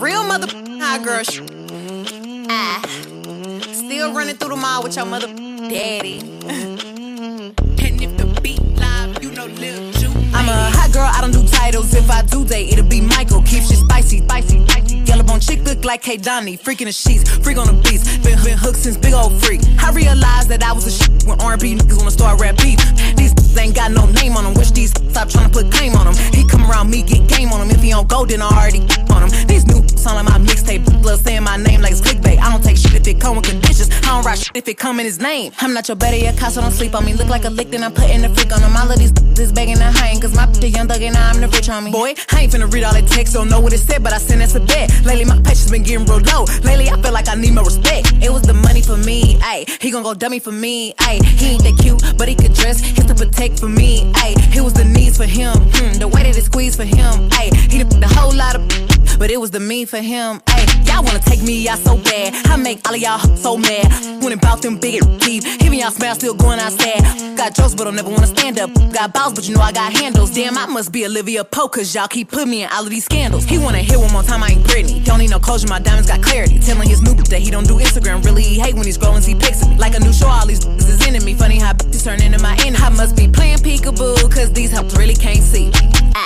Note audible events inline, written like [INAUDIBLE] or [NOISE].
mother high girl sh- ah. Still running through the mall with your mother daddy. [LAUGHS] And if the beat live, you know Lil Ju. I'm a hot girl, I don't do titles. If I do date, it'll be Michael. Keep shit spicy, spicy, spicy. Yellow bone chick look like K. Donnie. Freaking the sheets, freak on the beats. Been, been hooked since big old freak. I realized that I was a shit when R&B niggas wanna start rap beef. These ain't got no name on them. Wish these stop trying to put claim on them. He come around me, get game on him. If he don't go, then I already on him. Come with conditions. I don't write shit if it come in his name. I'm not your better, your so don't sleep on me. Look like a lick, then I'm putting the freak on him. All of these [LAUGHS] is begging and hang, cause my [LAUGHS] bitch young thug and I'm the rich on me. Boy, I ain't finna read all that text, don't know what it said, but I sent it to bed. Lately, my patience been getting real low. Lately, I feel like I need more respect. It was the money for me, ayy. He gon' go dummy for me, ayy. He ain't that cute, but he could dress. He's to protect for me, ayy. It was the needs for him, hmm, the way that it squeezed for him, ayy. But it was the me for him, ayy. Y'all wanna take me out so bad. I make all of y'all so mad. When about them big teeth, even y'all smile still going outside. Got jokes, but don't never wanna stand up. Got balls, but you know I got handles. Damn, I must be Olivia Pope, cause y'all keep putting me in all of these scandals. He wanna hear one more time, I ain't Britney. Don't need no closure, my diamonds got clarity. Telling his new that he don't do Instagram. Really, he hate when he scrolling, see pics of me. Like a new show, all these [LAUGHS] is enemy. Funny how [LAUGHS] bitches turn into my enemy. I must be playing peekaboo, cause these helps really can't see. Ah.